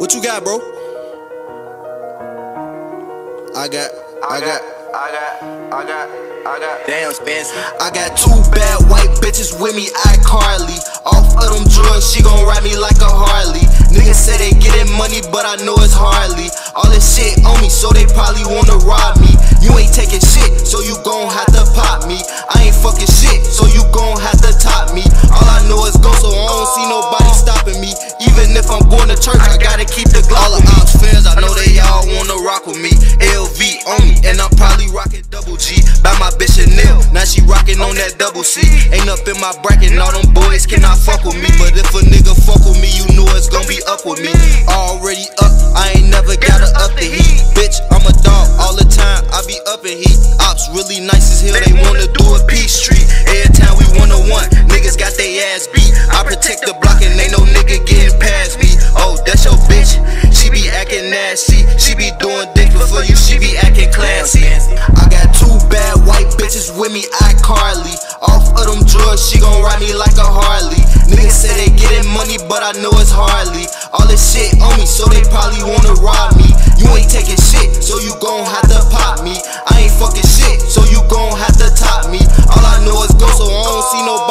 What you got, bro? I got, I got, I got, I got, I got. Damn, Spencer. I got two bad white bitches with me, iCarly. Off of them drugs, she gon' ride me like a Harley. Niggas say they getting money, but I know it's hardly. All this shit on me, so they probably wanna rob me. You ain't taking shit, so you gon' have to pop me. I ain't fucking shit, so you gon' have to top me. All I know is go, so I don't see nobody stopping me. Even if I'm going to church, on me, and I'm probably rocking double G. By my bitch Chanel, now she rocking on that double C. Ain't up in my bracket, all them boys cannot fuck with me. But if a nigga fuck with me, you know it's gonna be up with me. Already up, I ain't never gotta up the heat. Bitch, I'm a dog all the time, I be up in heat. Ops really nice as hell, they doing dick before you. She be acting classy. I got two bad white bitches with me. iCarly. Off of them drugs, she gon' ride me like a Harley. Niggas say they getting money, but I know it's hardly. All this shit on me, so they probably wanna rob me. You ain't taking shit, so you gon' have to pop me. I ain't fucking shit, so you gon' have to top me. All I know is go, so I don't see nobody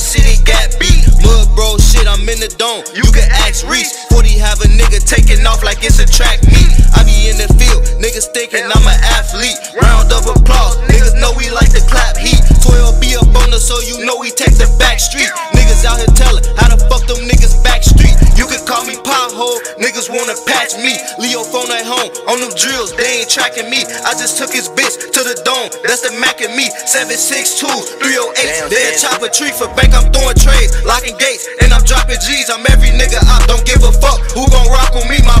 shit ain't got beat. Mud bro shit, I'm in the dome. You can ask Reese. 40 have a nigga taking off like it's a track meet. I be in the field, niggas thinking I'm an pothole, niggas wanna patch me. Leo phone at home, on them drills, they ain't tracking me. I just took his bitch to the dome, that's the Mac and me. 762, 308, they a chop a tree for bank, I'm throwing trades, locking gates, and I'm dropping G's. I'm every nigga out, don't give a fuck. Who gon' rock with me? My